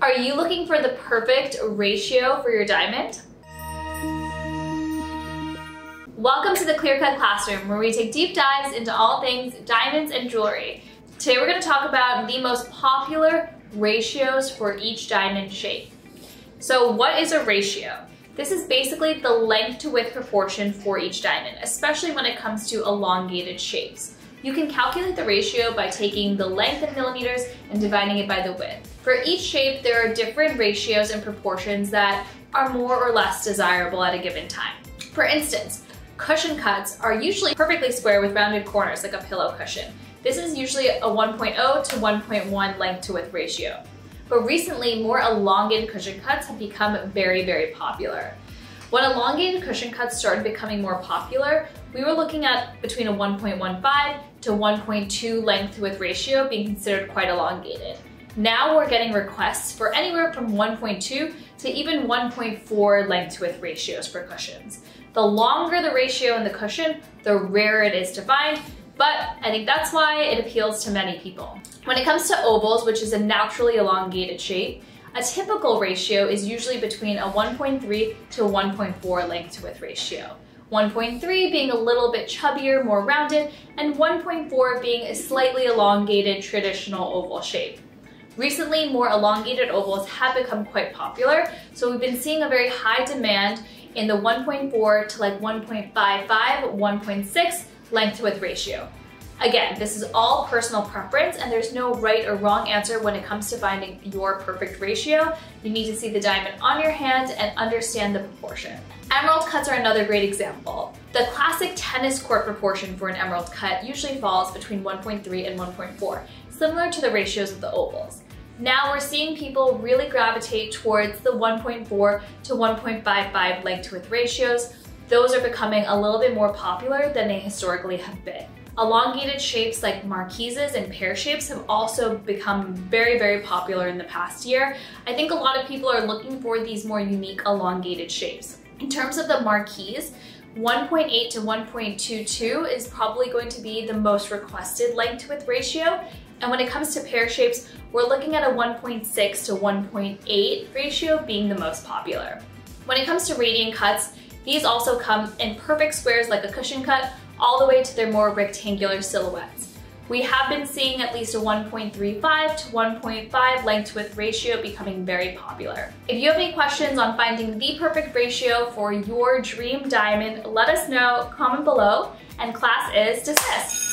Are you looking for the perfect ratio for your diamond? Welcome to the Clear Cut Classroom, where we take deep dives into all things diamonds and jewelry. Today we're going to talk about the most popular ratios for each diamond shape. So what is a ratio? This is basically the length to width proportion for each diamond, especially when it comes to elongated shapes. You can calculate the ratio by taking the length in millimeters and dividing it by the width. For each shape, there are different ratios and proportions that are more or less desirable at a given time. For instance, Cushion cuts are usually perfectly square with rounded corners like a pillow cushion. This is usually a 1.0 to 1.1 length to width ratio. But recently, more elongated cushion cuts have become very, very popular. When elongated cushion cuts started becoming more popular, we were looking at between a 1.15 to 1.2 length to width ratio being considered quite elongated. Now we're getting requests for anywhere from 1.2 to even 1.4 length to width ratios for cushions. The longer the ratio in the cushion, the rarer it is to find, but I think that's why it appeals to many people. When it comes to ovals, which is a naturally elongated shape, a typical ratio is usually between a 1.3 to 1.4 length to width ratio. 1.3 being a little bit chubbier, more rounded, and 1.4 being a slightly elongated traditional oval shape. Recently, more elongated ovals have become quite popular, so we've been seeing a very high demand in the 1.4 to like 1.55, 1.6 length to width ratio. Again, this is all personal preference and there's no right or wrong answer when it comes to finding your perfect ratio. You need to see the diamond on your hand and understand the proportion. Emerald cuts are another great example. The classic tennis court proportion for an emerald cut usually falls between 1.3 and 1.4, similar to the ratios of the ovals. Now we're seeing people really gravitate towards the 1.4 to 1.55 length to width ratios. Those are becoming a little bit more popular than they historically have been. Elongated shapes like marquises and pear shapes have also become very, very popular in the past year. I think a lot of people are looking for these more unique elongated shapes. In terms of the marquise, 1.8 to 1.22 is probably going to be the most requested length to width ratio. And when it comes to pear shapes, we're looking at a 1.6 to 1.8 ratio being the most popular. When it comes to radiant cuts, these also come in perfect squares like a cushion cut, all the way to their more rectangular silhouettes. We have been seeing at least a 1.35 to 1.5 length width ratio becoming very popular. If you have any questions on finding the perfect ratio for your dream diamond, let us know, comment below, and class is dismissed.